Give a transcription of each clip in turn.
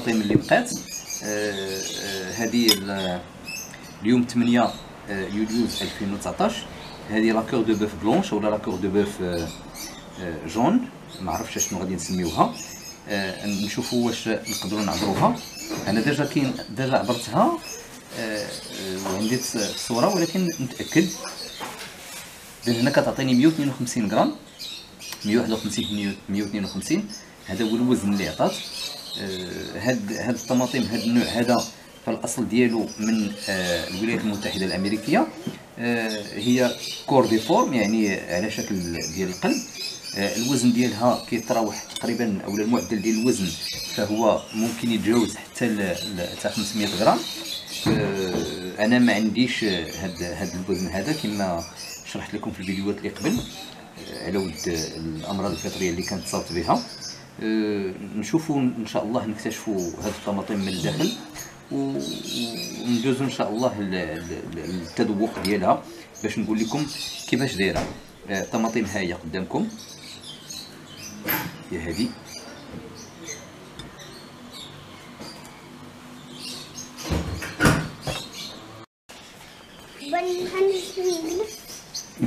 الطماطم اللي بقات هذه ال- اليوم 8 آه، يوليوز 2019 هذه la cœur de bœuf blanche ولا la cœur de bœuf آه، آه، jaune. ما عرفتش شنو غادي نسميوها. نشوفوا واش نقدروا نعبروها. أنا déjà كاين déjà عبرتها وعندي الص- الصورة ولكن نتأكد. لأن هنا كتعطيني 152 غرام. 151 152 هذا هو الوزن اللي عطات. هاد هاد الطماطم هاد النوع هذا فالاصل ديالو من آه، الولايات المتحدة الأمريكية. آه، هي cœur de forme يعني على شكل ديال القلب. آه، الوزن ديالها كيتراوح تقريبا أو المعدل ديال الوزن فهو ممكن يتجاوز حتى ل- ل- حتى 500 غرام. آه، أنا ما عنديش آه، هاد هاد الوزن هذا كما شرحت لكم في الفيديوهات اللي قبل آه، على ود آه، الأمراض الفطرية اللي كانت تصابت بها. آه، نشوفوا إن شاء الله نكتشفوا هاد الطماطم من الداخل وندوزو إن شاء الله للتذوق ديالها. باش نقول لكم كيفاش دايرة. آه، الطماطم ها هي قدامكم هي هذه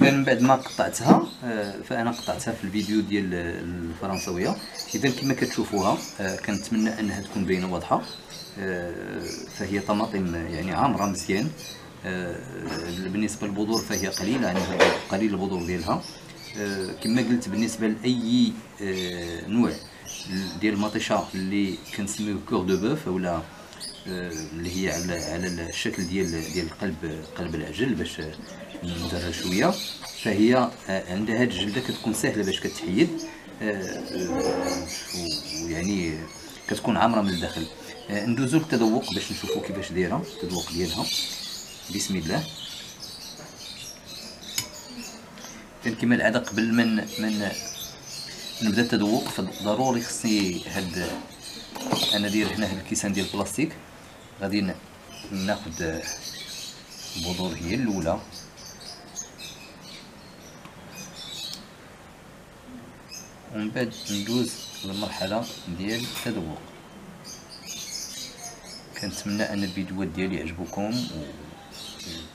اذا من بعد ما قطعتها آه، فأنا قطعتها في الفيديو ديال الفرنسويه إذا كما كتشوفوها آه، كنتمنى أنها تكون باينة واضحه آه، فهي طماطم يعني عامرة مزيان. بالنسبة للبذور فهي قليلة يعني قليل البذور ديالها. كما قلت بالنسبة لأي نوع ديال المطيشة اللي كنسميوه cœur de bœuf اولا آه، اللي هي على على الشكل ديال ديال قلب قلب العجل باش نديرها شوية. فهي آه، عندها هاد الجلدة كتكون سهلة باش كتحيد. آه، آه، ويعني كتكون عامرة من الداخل. آه، ندوزو للتذوق باش نشوفو كيفاش دايرة التذوق ديالها. بسم الله. كان كما العادة قبل من من نبدأ التذوق فضروري خصني هاد أنا داير هنا هاد الكيسان ديال البلاستيك. غادي ناخد البذور هي الأولى. ومن بعد ندوز للمرحلة ديال التذوق. كنتمنى أن الفيديوهات ديالي يعجبوكم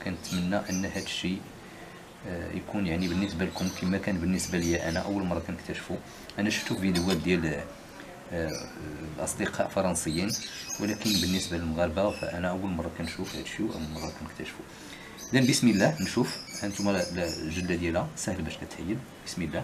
وكنتمنى أن هذا الشيء آه، يكون يعني بالنسبة لكم كما كان بالنسبة لي أنا. أول مرة كنكتشفه أنا شفتو في فيديوهات ديال آه، الأصدقاء فرنسيين ولكن بالنسبة للمغاربة فأنا أول مرة كنشوف هذا الشيء وأول مرة كنكتشفه اذا بسم الله نشوف. هانتوما الجلدة ديالها سهل باش كتحيد بسم الله.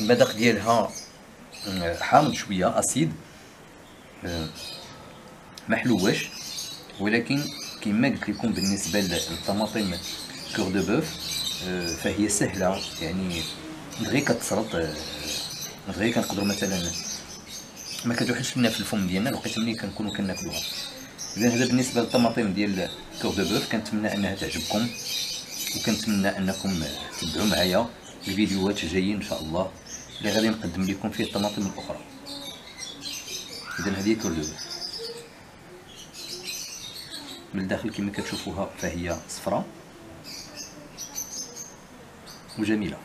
المذاق ديالها آه، حامض شوية acide. ما حلوش ولكن كما قلت لكم بالنسبة للطماطم cœur de bœuf فهي سهلة. يعني دغيا كتسرط دغيا كنقدروا مثلا ما كتوحلش لنا في الفم ديالنا لقيت ملي كنكونوا كناكلوها. اذا هذا بالنسبة للطماطم ديال cœur de bœuf كنتمنى أنها تعجبكم وكنتمنى أنكم تتبعوا معايا. الفيديوهات الجايين إن شاء الله. اللي غادي نقدم لكم فيه الطماطم الأخرى. اذا هذه كردوز من الداخل كما كتشوفوها فهي صفراء وجميلة.